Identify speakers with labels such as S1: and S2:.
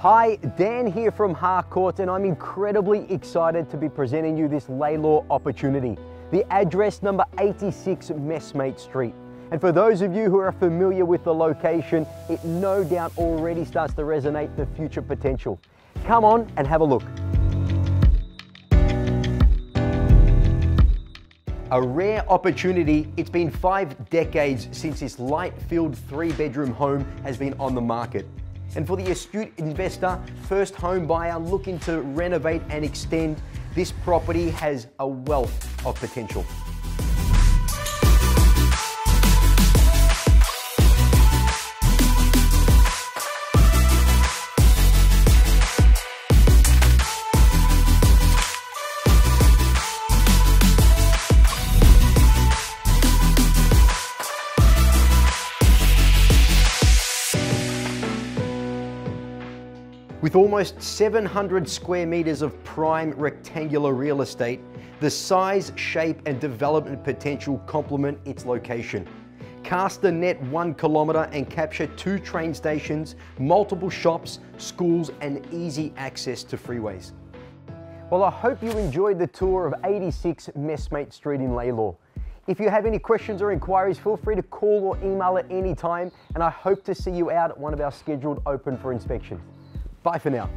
S1: Hi, Dan here from Harcourt and I'm incredibly excited to be presenting you this Lalor opportunity. The address number 86 Messmate Street. And for those of you who are familiar with the location, it no doubt already starts to resonate the future potential. Come on and have a look. A rare opportunity. It's been five decades since this light-filled three-bedroom home has been on the market. And for the astute investor, first home buyer looking to renovate and extend, this property has a wealth of potential. With almost 700 square meters of prime rectangular real estate, the size, shape and development potential complement its location. Cast the net one kilometre and capture two train stations, multiple shops, schools and easy access to freeways. Well, I hope you enjoyed the tour of 86 Messmate Street in Lalor. If you have any questions or inquiries, feel free to call or email at any time, and I hope to see you out at one of our scheduled open for inspection. Bye for now.